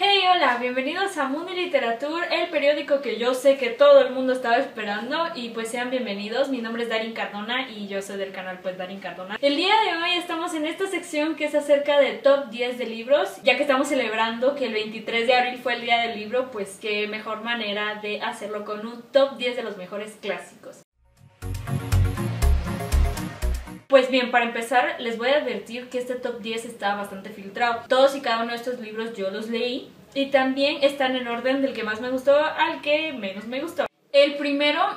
Hola, bienvenidos a Mundo y Literatura, el periódico que yo sé que todo el mundo estaba esperando y pues sean bienvenidos. Mi nombre es Darin Cardona y yo soy del canal pues Darin Cardona. El día de hoy estamos en esta sección que es acerca de top 10 de libros, ya que estamos celebrando que el 23 de abril fue el día del libro, pues qué mejor manera de hacerlo con un top 10 de los mejores clásicos. Pues bien, para empezar, les voy a advertir que este top 10 está bastante filtrado. Todos y cada uno de estos libros yo los leí y también están en orden del que más me gustó al que menos me gustó.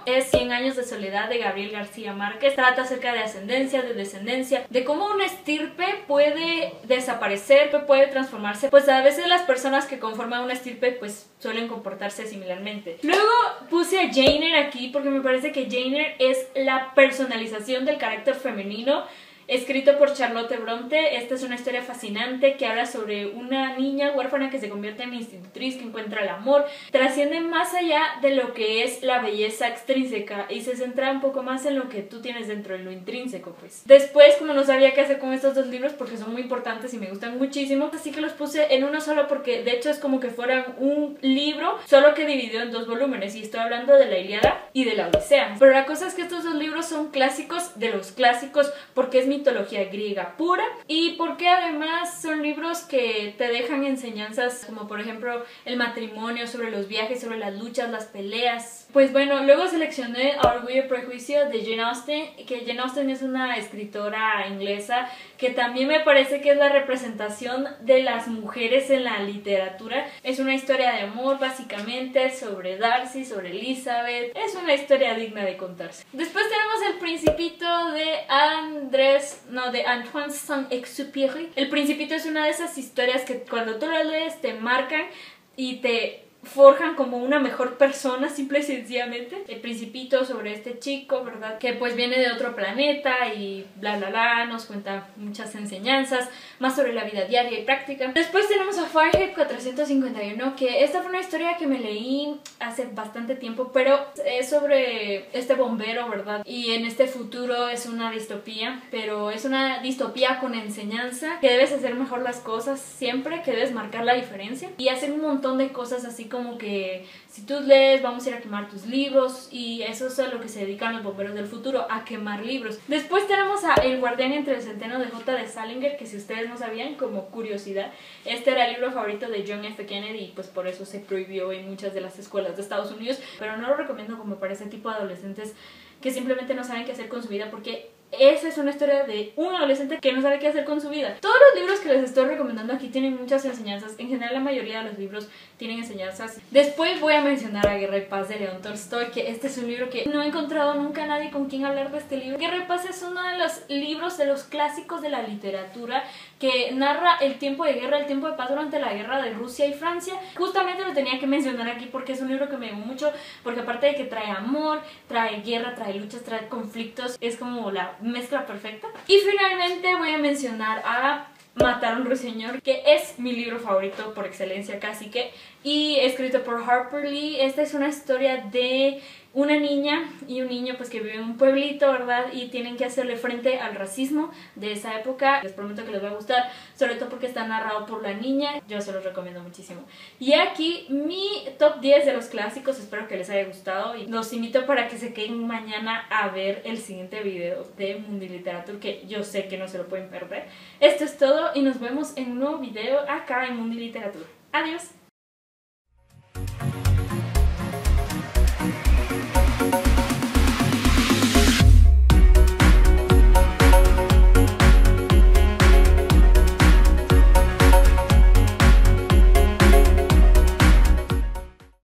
Es 100 años de soledad de Gabriel García Márquez. Trata acerca de ascendencia, de descendencia, de cómo una estirpe puede desaparecer, puede transformarse. Pues a veces las personas que conforman una estirpe pues suelen comportarse similarmente. Luego puse a Janer aquí porque me parece que Janer es la personalización del carácter femenino escrito por Charlotte Bronte. Esta es una historia fascinante que habla sobre una niña huérfana que se convierte en institutriz, que encuentra el amor, trasciende más allá de lo que es la belleza extrínseca y se centra un poco más en lo que tú tienes dentro de lo intrínseco, pues. Después, como no sabía qué hacer con estos dos libros porque son muy importantes y me gustan muchísimo, así que los puse en uno solo porque de hecho es como que fueran un libro solo que dividido en dos volúmenes y estoy hablando de la Iliada y de la Odisea. Pero la cosa es que estos dos libros son clásicos de los clásicos porque es mi mitología griega pura y porque además son libros que te dejan enseñanzas como por ejemplo el matrimonio, sobre los viajes, sobre las luchas, las peleas. Pues bueno, luego seleccioné Orgullo y Prejuicio de Jane Austen, que Jane Austen es una escritora inglesa que también me parece que es la representación de las mujeres en la literatura. Es una historia de amor básicamente sobre Darcy, sobre Elizabeth. Es una historia digna de contarse. Después tenemos El Principito de Andrés no, de Antoine Saint-Exupéry. El Principito es una de esas historias que cuando tú la lees te marcan y te forjan como una mejor persona, simple y sencillamente. El principito sobre este chico, ¿verdad? Que pues viene de otro planeta y bla bla bla, nos cuenta muchas enseñanzas, más sobre la vida diaria y práctica. Después tenemos a Fahrenheit 451, que esta fue una historia que me leí hace bastante tiempo, pero es sobre este bombero, ¿verdad? Y en este futuro es una distopía, pero es una distopía con enseñanza, que debes hacer mejor las cosas siempre, que debes marcar la diferencia y hacer un montón de cosas así como que si tú lees vamos a ir a quemar tus libros y eso es a lo que se dedican los bomberos del futuro, a quemar libros. Después tenemos a El guardián entre el centeno de J. de Salinger, que si ustedes no sabían, como curiosidad, este era el libro favorito de John F. Kennedy y pues por eso se prohibió en muchas de las escuelas de Estados Unidos, pero no lo recomiendo como para ese tipo de adolescentes que simplemente no saben qué hacer con su vida porque esa es una historia de un adolescente que no sabe qué hacer con su vida. Todos los libros que les estoy recomendando aquí tienen muchas enseñanzas. En general, la mayoría de los libros tienen enseñanzas. Después voy a mencionar a Guerra y Paz de León Tolstoy, que este es un libro que no he encontrado nunca a nadie con quien hablar de este libro. Guerra y Paz es uno de los libros de los clásicos de la literatura que narra el tiempo de guerra, el tiempo de paz durante la guerra de Rusia y Francia. Justamente lo tenía que mencionar aquí porque es un libro que me llamó mucho, porque aparte de que trae amor, trae guerra, trae luchas, trae conflictos, es como la mezcla perfecta. Y finalmente voy a mencionar a Matar un ruiseñor, que es mi libro favorito por excelencia casi que, y escrito por Harper Lee. Esta es una historia de una niña y un niño pues que viven en un pueblito, ¿verdad? Y tienen que hacerle frente al racismo de esa época. Les prometo que les va a gustar, sobre todo porque está narrado por la niña. Yo se los recomiendo muchísimo. Y aquí mi top 10 de los clásicos, espero que les haya gustado y los invito para que se queden mañana a ver el siguiente video de Mundi Literature que yo sé que no se lo pueden perder. Esto es todo y nos vemos en un nuevo video acá en Mundi Literature. Adiós.